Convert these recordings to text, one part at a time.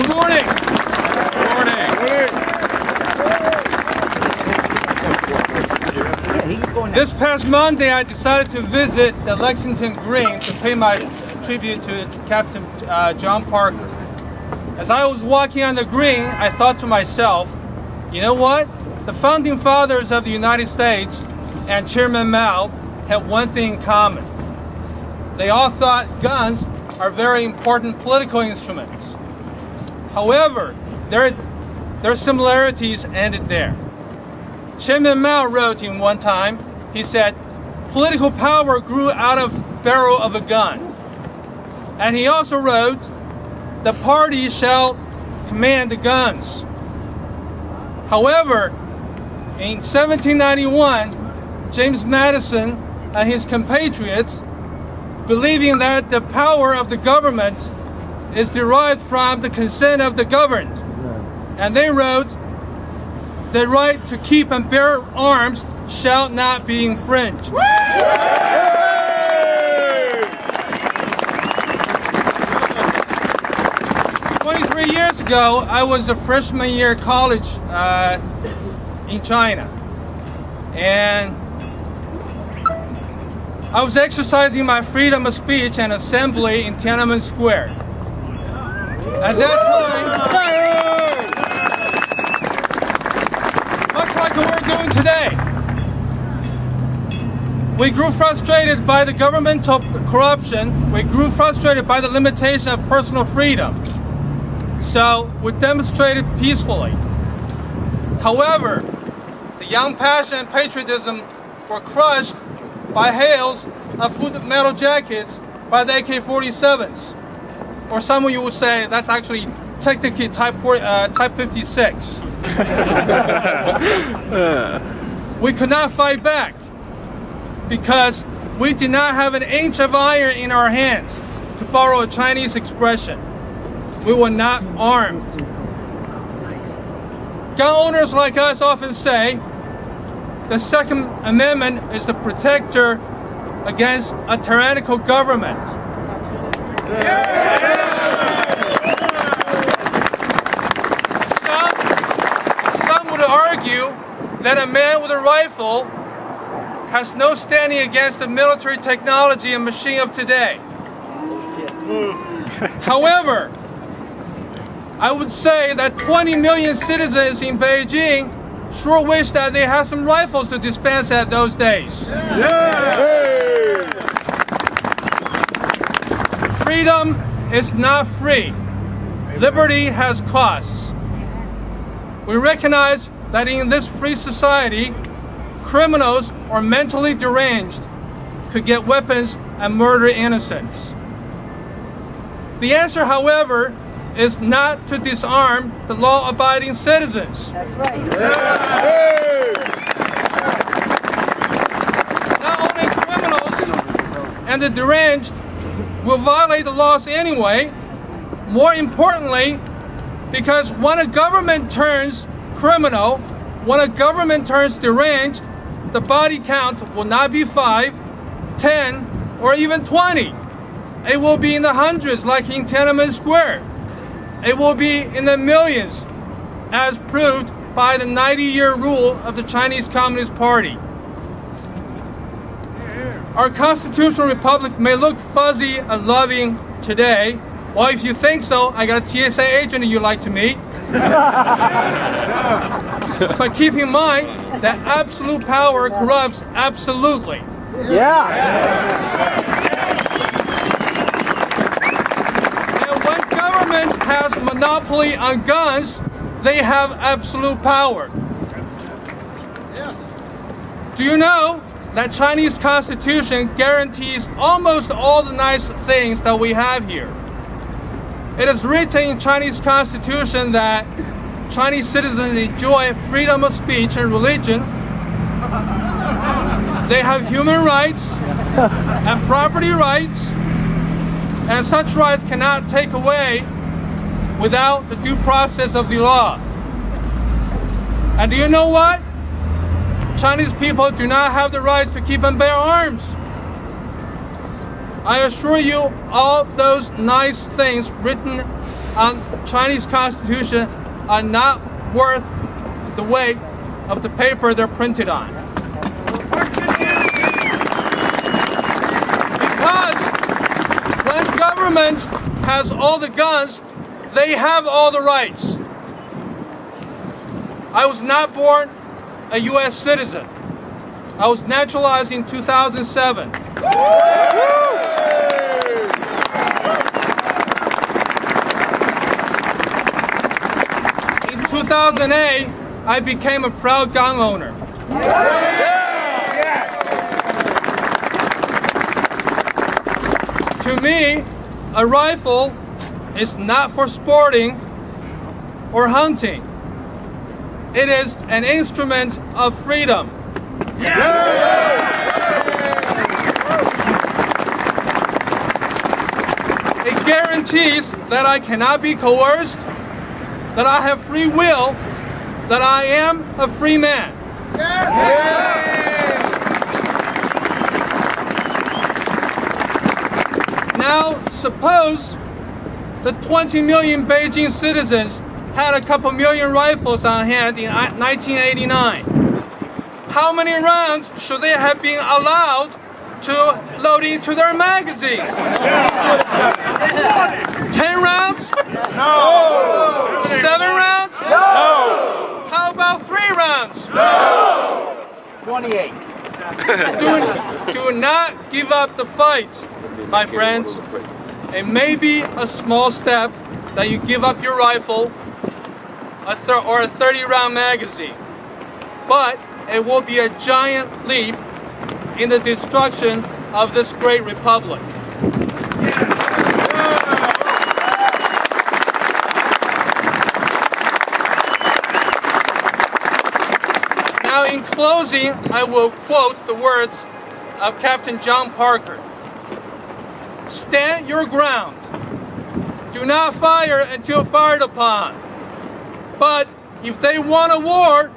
Good morning. Good morning. This past Monday, I decided to visit the Lexington Green to pay my tribute to Captain uh, John Parker. As I was walking on the green, I thought to myself, you know what? The founding fathers of the United States and Chairman Mao have one thing in common. They all thought guns are very important political instruments. However, their, their similarities ended there. Chairman Mao wrote in one time, he said, political power grew out of barrel of a gun. And he also wrote, the party shall command the guns. However, in 1791, James Madison and his compatriots, believing that the power of the government is derived from the consent of the governed, and they wrote, the right to keep and bear arms shall not be infringed. Twenty-three years ago, I was a freshman year college uh, in China, and I was exercising my freedom of speech and assembly in Tiananmen Square. At that time, much like we're doing today, we grew frustrated by the governmental corruption. We grew frustrated by the limitation of personal freedom. So we demonstrated peacefully. However, the young passion and patriotism were crushed by hails of metal jackets by the AK-47s. Or some of you would say that's actually technically Type, 40, uh, type 56. we could not fight back because we did not have an inch of iron in our hands, to borrow a Chinese expression. We were not armed. Gun owners like us often say the Second Amendment is the protector against a tyrannical government. Some, some would argue that a man with a rifle has no standing against the military technology and machine of today. However, I would say that 20 million citizens in Beijing sure wish that they had some rifles to dispense at those days. Freedom is not free. Liberty has costs. We recognize that in this free society, criminals or mentally deranged could get weapons and murder innocents. The answer, however, is not to disarm the law-abiding citizens. That's right. Not only criminals and the deranged will violate the laws anyway, more importantly, because when a government turns criminal, when a government turns deranged, the body count will not be 5, 10, or even 20. It will be in the hundreds like in Tiananmen Square. It will be in the millions as proved by the 90-year rule of the Chinese Communist Party. Our constitutional republic may look fuzzy and loving today. Well, if you think so, I got a TSA agent you'd like to meet. But keep in mind that absolute power corrupts absolutely. Yeah. And when government has monopoly on guns, they have absolute power. Do you know that Chinese constitution guarantees almost all the nice things that we have here? It is written in Chinese constitution that Chinese citizens enjoy freedom of speech and religion. They have human rights and property rights, and such rights cannot take away without the due process of the law. And do you know what? Chinese people do not have the rights to keep and bear arms. I assure you, all those nice things written on Chinese Constitution are not worth the weight of the paper they're printed on. Because when government has all the guns, they have all the rights. I was not born a U.S. citizen. I was naturalized in 2007. In 2008, I became a proud gun owner. To me, a rifle is not for sporting or hunting. It is an instrument of freedom. It guarantees that I cannot be coerced, that I have free will, that I am a free man. Now, suppose the 20 million Beijing citizens had a couple million rifles on hand in 1989. How many rounds should they have been allowed to loading to their magazines? 10 rounds? No! Seven rounds? No! How about three rounds? No! 28. Do, do not give up the fight, my friends. It may be a small step that you give up your rifle a or a 30 round magazine, but it will be a giant leap in the destruction of this great republic. Now in closing, I will quote the words of Captain John Parker. Stand your ground. Do not fire until fired upon. But if they want a war,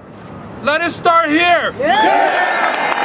let it start here. Yeah.